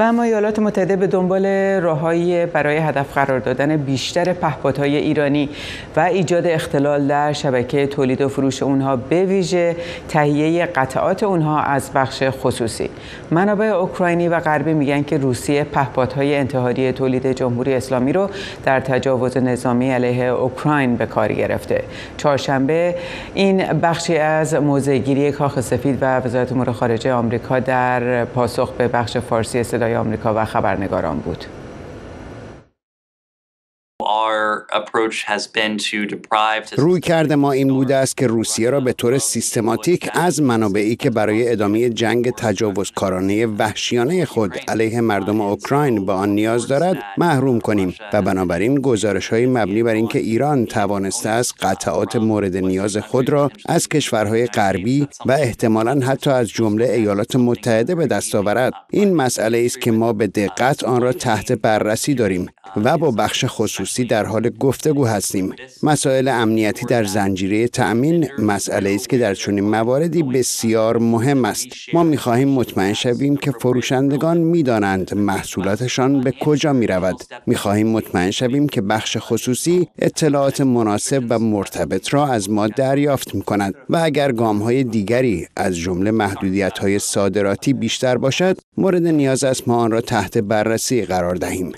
و اما ایالات متحده به دنبال راههایی برای هدف قرار دادن بیشتر پهپادهای ایرانی و ایجاد اختلال در شبکه تولید و فروش اونها به ویژه تهیه قطعات اونها از بخش خصوصی. منابع اوکراینی و غربی میگن که روسیه پهپادهای انتحاری تولید جمهوری اسلامی رو در تجاوز نظامی علیه اوکراین به کار گرفته. چهارشنبه این بخشی از موضعگیری کاخ سفید و وزارت امور خارجه آمریکا در پاسخ به بخش فارسی صدای آمریکا و خبرنگاران بود. روی کرده ما این بوده است که روسیه را به طور سیستماتیک از منابعی که برای ادامه جنگ تجاوزکارانه وحشیانه خود علیه مردم اوکراین به آن نیاز دارد محروم کنیم و بنابراین گزارش های مبنی بر اینکه ایران توانسته است قطعات مورد نیاز خود را از کشورهای غربی و احتمالا حتی از جمله ایالات متحده به دست آورد. این مسئله است که ما به دقت آن را تحت بررسی داریم. و با بخش خصوصی در حال گفتگو هستیم. مسائل امنیتی در زنجیره تأمین مسئله است که در چنین مواردی بسیار مهم است. ما می‌خواهیم مطمئن شویم که فروشندگان می‌دانند محصولاتشان به کجا می رود. می‌خواهیم مطمئن شویم که بخش خصوصی اطلاعات مناسب و مرتبط را از ما دریافت می کند و اگر گام های دیگری از جمله محدودیت های صادراتی بیشتر باشد مورد نیاز است ما آن را تحت بررسی قرار دهیم.